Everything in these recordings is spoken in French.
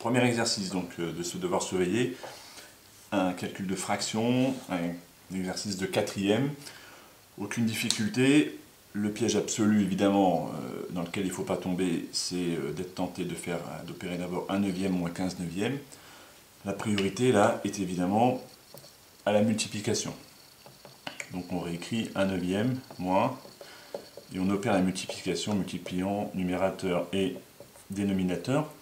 Premier exercice donc euh, de ce devoir surveiller, un calcul de fraction, un exercice de quatrième, aucune difficulté. Le piège absolu évidemment euh, dans lequel il ne faut pas tomber, c'est euh, d'être tenté de faire d'opérer d'abord un neuvième moins 15 neuvième. La priorité là est évidemment à la multiplication. Donc on réécrit un neuvième moins et on opère la multiplication multipliant numérateur et dénominateur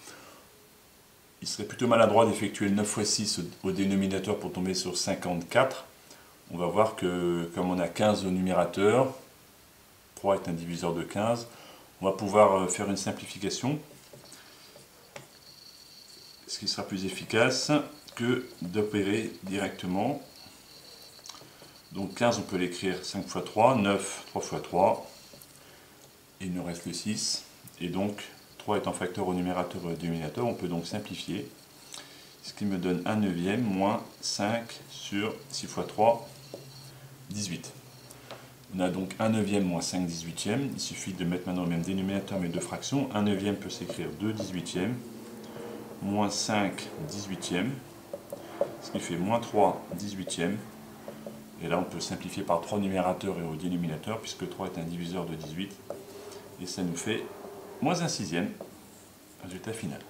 il serait plutôt maladroit d'effectuer le 9 x 6 au dénominateur pour tomber sur 54. On va voir que comme on a 15 au numérateur, 3 est un diviseur de 15, on va pouvoir euh, faire une simplification, ce qui sera plus efficace que d'opérer directement. Donc 15, on peut l'écrire 5 x 3, 9, 3 x 3, et il nous reste le 6, et donc étant facteur au numérateur et au dénominateur, on peut donc simplifier, ce qui me donne 1 neuvième moins 5 sur 6 fois 3, 18. On a donc 1 neuvième moins 5 dix-huitièmes. Il suffit de mettre maintenant le même dénominateur mais deux fractions. 1 neuvième peut s'écrire 2 dix-huitièmes moins 5 dix-huitièmes, ce qui fait moins 3 dix-huitièmes. Et là, on peut simplifier par 3 numérateurs et au dénominateur, puisque 3 est un diviseur de 18. Et ça nous fait moins un sixième, résultat final.